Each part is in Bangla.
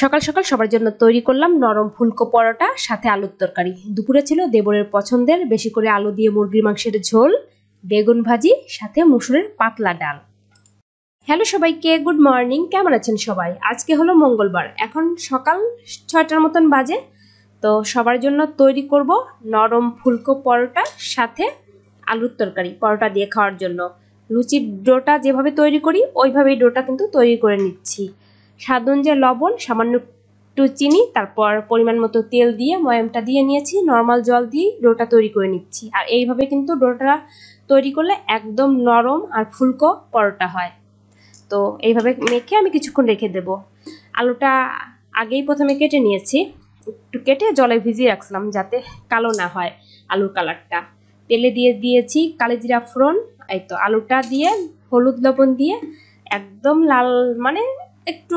সকাল সকাল সবার জন্য তৈরি করলাম নরম ফুলকো পরোটা, সাথে আলুর তরকারি। দুপুরে ছিল দেবরের পছন্দের, বেশি করে আলু দিয়ে মুরগির মাংসের ঝোল, বেগুন ভাজি, সাথে মুসুরের পাতলা ডাল। হ্যালো সবাইকে, গুড মর্নিং, কেমন আছেন সবাই? আজকে হলো মঙ্গলবার, এখন সকাল ছয়টার মতন বাজে, তো সবার জন্য তৈরি করব নরম ফুলকো পরোটা, সাথে আলুর তরকারি, পরোটা দিয়ে খাওয়ার জন্য। লুচির ডোটা যেভাবে তৈরি করি, ওইভাবেই ডোটা কিন্তু তৈরি করে নিচ্ছি। স্বাদ অনুযায়ী লবণ, সামান্য একটু চিনি, তারপর পরিমাণ মতো তেল দিয়ে ময়ামটা দিয়ে নিয়েছি নর্মাল জল দিয়ে ডোটা তৈরি করে নিচ্ছি। আর এইভাবে কিন্তু ডোটা তৈরি করলে একদম নরম আর ফুলকো পরোটা হয়। তো এইভাবে মেখে আমি কিছুক্ষণ রেখে দেব। আলুটা আগেই প্রথমে কেটে নিয়েছি। একটু কেটে জলে ভিজিয়ে রাখছিলাম যাতে কালো না হয় আলুর কালারটা। তেলে দিয়ে দিয়েছি কালিজিরা ফোড়ন, এই তো আলুটা দিয়ে হলুদ লবণ দিয়ে একদম লাল মানে একটু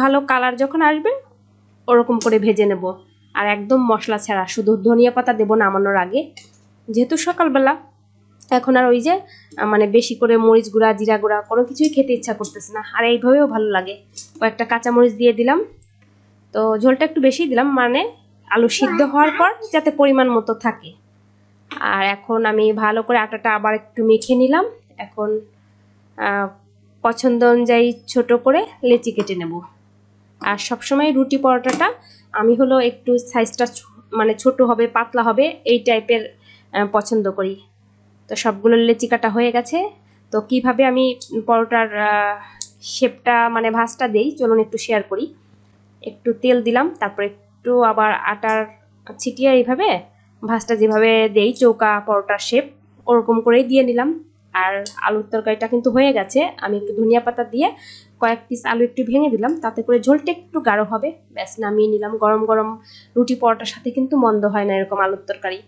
ভালো কালার যখন আসবে, ওরকম করে ভেজে নেব। আর একদম মশলা ছাড়া, শুধু ধনিয়া পাতা দেবো নামানোর আগে। যেহেতু সকালবেলা, এখন আর ওই যে মানে বেশি করে মরিচ গুঁড়া, জিরা গুঁড়া, কোনো কিছুই খেতে ইচ্ছা করতেছে না। আর এইভাবেও ভালো লাগে। কয়েকটা কাঁচা মরিচ দিয়ে দিলাম। তো ঝোলটা একটু বেশি দিলাম মানে আলু সিদ্ধ হওয়ার পর যাতে পরিমাণ মতো থাকে। আর এখন আমি ভালো করে আটাটা আবার একটু মেখে নিলাম। এখন পছন্দ অনুযায়ী ছোটো করে লেচি কেটে নেব। আর সবসময় রুটি পরোটাটা আমি হলো একটু সাইজটা মানে ছোট হবে, পাতলা হবে, এই টাইপের পছন্দ করি। তো সবগুলো লেচি কাটা হয়ে গেছে। তো কীভাবে আমি পরোটার শেপটা মানে ভাজটা দেই, চলুন একটু শেয়ার করি। একটু তেল দিলাম, তারপর একটু আবার আটার ছিটিয়ে এইভাবে ভাজটা যেভাবে দেই, চৌকা, পরোটার শেপ ওরকম করেই দিয়ে নিলাম। আর আলুর তরকারিটা কিন্তু হয়ে গেছে। আমি একটু ধনিয়া পাতা দিয়ে কয়েক পিস আলু একটু ভেঙে দিলাম, তাতে করে ঝোলটা একটু গাঢ় হবে। ব্যাস, নামিয়ে নিলাম। গরম গরম রুটি পরোটার সাথে কিন্তু মন্দ হয় না এরকম আলুর তরকারি।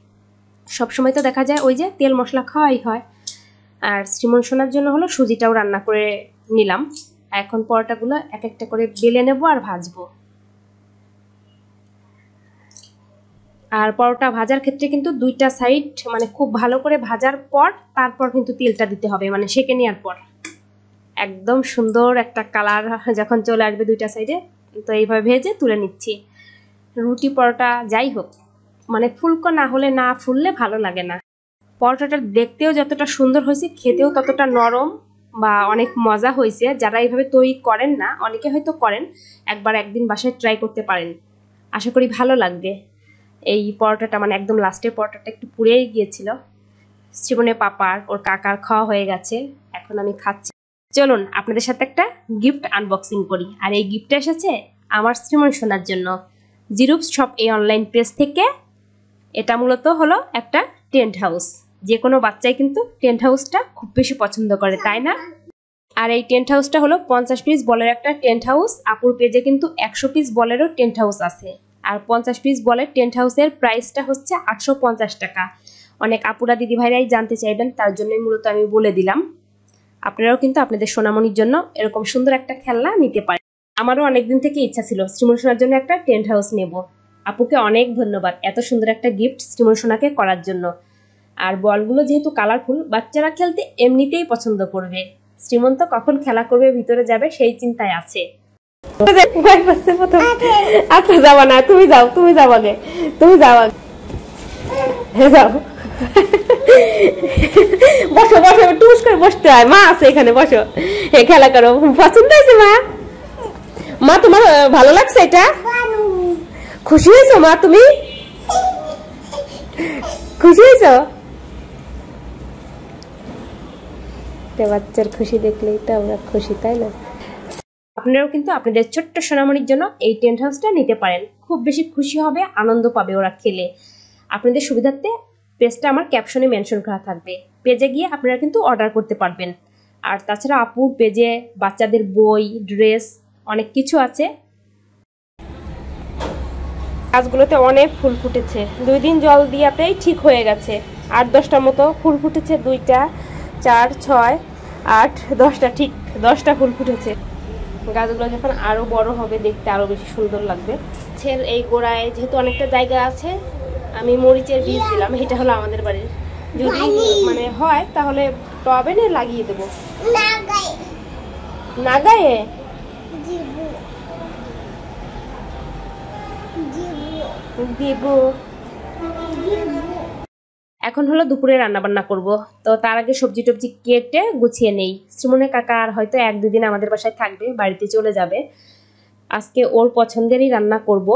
সবসময় তো দেখা যায় ওই যে তেল মশলা খাওয়াই হয়। আর শ্রীমন সোনার জন্য হলো সুজিটাও রান্না করে নিলাম। এখন পরোটাগুলো এক একটা করে বেলে নেব আর ভাজবো। আর পরোটা ভাজার ক্ষেত্রে কিন্তু দুইটা সাইড মানে খুব ভালো করে ভাজার পর তারপর কিন্তু তেলটা দিতে হবে মানে সেকে নেওয়ার পর। একদম সুন্দর একটা কালার যখন চলে আসবে দুইটা সাইডে তো এইভাবে ভেজে তুলে নিচ্ছি। রুটি পরোটা যাই হোক মানে ফুলকো না হলে না ফুললে ভালো লাগে না। পরোটাটা দেখতেও যতটা সুন্দর হয়েছে, খেতেও ততটা নরম বা অনেক মজা হয়েছে। যারা এইভাবে তৈরি করেন না, অনেকে হয়তো করেন, একবার একদিন বাসায় ট্রাই করতে পারেন। আশা করি ভালো লাগবে। এই পরোটাটা মানে একদম লাস্টের পরোটাটা একটু পুড়েই গিয়েছিল। শ্রীমনের পাপার, ওর কাকার খাওয়া হয়ে গেছে। এখন আমি খাচ্ছি। চলুন, আপনাদের সাথে একটা গিফট আনবক্সিং করি। আর এই গিফটটা এসেছে আমার শ্রীমন শোনার জন্য। জিরুপস শপ এই অনলাইন পেজ থেকে এটা মূলত হলো একটা টেন্ট হাউস যে কোনো বাচ্চাই কিন্তু টেন্ট হাউসটা খুব বেশি পছন্দ করে, তাই না? আর এই টেন্ট হাউসটা হলো পঞ্চাশ পিস বলের একটা টেন্ট হাউস আপুর পেজে কিন্তু একশো পিস বলেরও টেন্ট হাউস আছে। আর পঞ্চাশ পিস বলের টেন্ট হাউসের প্রাইসটা হচ্ছে আটশো পঞ্চাশ টাকা। অনেক আপুরা দিদি ভাইরাই জানতে চাইবেন, তার জন্যই মূলত আমি বলে দিলাম। আপনারাও কিন্তু আপনাদের সোনামণির জন্য এরকম সুন্দর একটা খেলনা নিতে পারেন। আমারও অনেকদিন থেকে ইচ্ছা ছিল শ্রীমন সোনার জন্য একটা টেন্ট হাউস নেব। আপুকে অনেক ধন্যবাদ এত সুন্দর একটা গিফট শ্রীমন সোনাকে করার জন্য। আর বলগুলো যেহেতু কালারফুল বাচ্চারা খেলতে এমনিতেই পছন্দ করবে। শ্রীমন্ত কখন খেলা করবে, ভিতরে যাবে সেই চিন্তায় আছে। বসো বসো টুস করে বসতে হয়। মা আছে এখানে, বসো। হে, খেলা করো। পছন্দ হয়েছে, মা? মা, তোমার ভালো লাগছে এটা? খুশি হয়েছো, মা, তুমি? খুশি হয়েছো? বাচ্চার খুশি দেখলেই তো আমরা খুশি, তাই না? আপনারাও কিন্তু আপনাদের ছোট্ট সোনামণির জন্য এই টেন্ট হাউসটা নিতে পারেন। খুব বেশি খুশি হবে, আনন্দ পাবে ওরা খেলে। আপনাদের সুবিধার্থে পেজটা আমার ক্যাপশনে মেনশন করা থাকবে। পেজে গিয়ে আপনারা কিন্তু অর্ডার করতে পারবেন। আর তাছাড়া আপুর পেজে বাচ্চাদের বই, ড্রেস অনেক কিছু আছে। গাছগুলোতে অনেক ফুল ফুটেছে। দুই দিন জল দিয়াতেই ঠিক হয়ে গেছে। আট, দশটার মতো ফুল ফুটেছে, দুইটা, চার, ছয়, আট, দশটা ঠিক দশটা ফুল ফুটেছে। গাছগুলো যখন আরও বড় হবে দেখতে আরও বেশি সুন্দর লাগবে। ছের এই গোড়ায় যেহেতু অনেকটা জায়গা আছে আমি মরিচের বীজ দিলাম এটা হলো আমাদের বাড়ির। যদি মানে হয় তাহলে টবে না লাগিয়ে দেবো। নাগায়ে? দিব এখন হলো দুপুরে রান্না বান্না করব। তো তার আগে সবজি টবজি কেটে গুছিয়ে নেই। শ্রীমনের কাকা আর হয়তো এক দুদিন আমাদের বাসায় থাকবে, বাড়িতে চলে যাবে। আজকে ওর পছন্দেরই রান্না করব।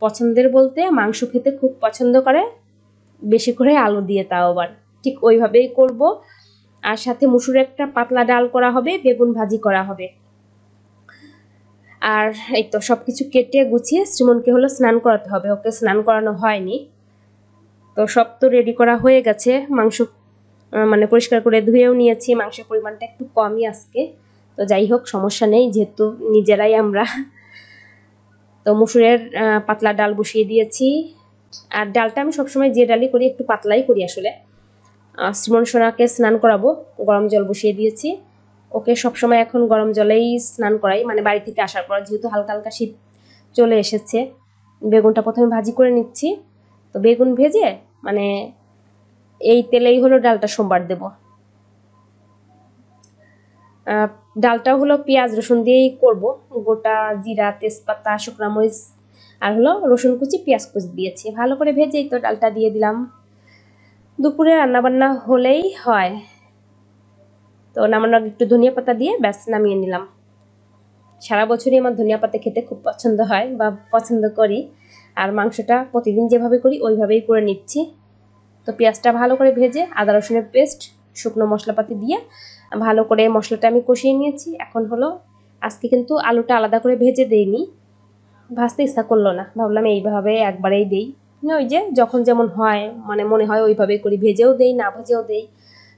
পছন্দের বলতে মাংস খেতে খুব পছন্দ করে, বেশি করে আলু দিয়ে তাও আবার। ঠিক ওইভাবেই করব। আর সাথে মুসুর একটা পাতলা ডাল করা হবে, বেগুন ভাজি করা হবে। আর এই তো সব কিছু কেটে গুছিয়ে শ্রীমনকে হলো স্নান করাতে হবে। ওকে স্নান করানো হয়নি। তো সব তো রেডি করা হয়ে গেছে। মাংস মানে পরিষ্কার করে ধুয়েও নিয়েছি। মাংসের পরিমাণটা একটু কমই আজকে। তো যাই হোক, সমস্যা নেই, যেহেতু নিজেরাই আমরা। তো মুসুরের পাতলা ডাল বসিয়ে দিয়েছি। আর ডালটা আমি সবসময় যে ডালই করি, একটু পাতলাই করি আসলে। শ্রীমন সোনাকে স্নান করাবো, গরম জল বসিয়ে দিয়েছি। ওকে সবসময় এখন গরম জলেই স্নান করাই। মানে বাড়ি থেকে আসার পর, যেহেতু হালকা হালকা শীত চলে এসেছে, বেগুনটা প্রথমে ভাজি করে নিচ্ছি। তো বেগুন ভেজে মানে এই তেলেই হলো ডালটা সোমবার দেব। আহ, ডালটাও হলো পেঁয়াজ রসুন দিয়েই করব। গোটা জিরা তেজপাতা শুকনা মরিচ আর হলো রসুন কুচি পেঁয়াজ কুচি দিয়েছি। ভালো করে ভেজেই তো ডালটা দিয়ে দিলাম। দুপুরে রান্নাবান্না হলেই হয়। তো নামানোর একটু ধনিয়া পাতা দিয়ে ব্যাস নামিয়ে নিলাম। সারা বছরই আমার ধনিয়া পাতা খেতে খুব পছন্দ হয় বা পছন্দ করি। আর মাংসটা প্রতিদিন যেভাবে করি ওইভাবেই করে নিচ্ছি। তো পেঁয়াজটা ভালো করে ভেজে আদা রসুনের পেস্ট শুকনো মশলাপাতি দিয়ে ভালো করে মশলাটা আমি কষিয়ে নিয়েছি। এখন হলো আজকে কিন্তু আলুটা আলাদা করে ভেজে দেইনি। ভাজতে ইচ্ছা করল না। ভাবলাম এইভাবে একবারেই দেই। না, ওই যে যখন যেমন হয় মানে মনে হয় ওইভাবেই করি ভেজেও দেই না ভেজেও দেই।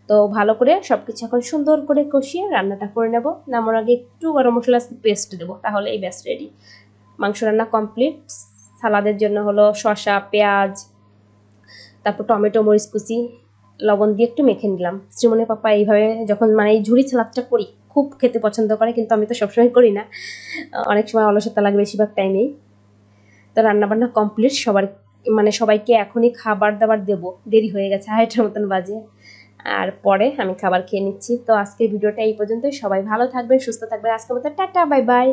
তো ভালো করে সব কিছু এখন সুন্দর করে কষিয়ে রান্নাটা করে নেব। নামার আগে একটু গরম মশলা পেস্ট দেবো তাহলে এই ব্যাস রেডি। মাংস রান্না কমপ্লিট। সালাদের জন্য হলো শসা, পেঁয়াজ, তারপর টমেটো, মরিচ কুচি, লবণ দিয়ে একটু মেখে নিলাম। শ্রীমনের পাপা এইভাবে যখন মানে এই ঝুড়ি সালাদটা করি, খুব খেতে পছন্দ করে, কিন্তু আমি তো সবসময় করি না। অনেক সময় অলসতা লাগে বেশিরভাগ টাইমেই তো রান্নাবান্না কমপ্লিট সবার মানে সবাইকে এখনই খাবার দাবার দেবো। দেরি হয়ে গেছে, আড়াইটার মতন বাজে। আর পরে আমি খাবার খেয়ে নিচ্ছি। তো আজকের ভিডিওটা এই পর্যন্তই। সবাই ভালো থাকবেন, সুস্থ থাকবেন। আজকের মতো টাটা বাই বাই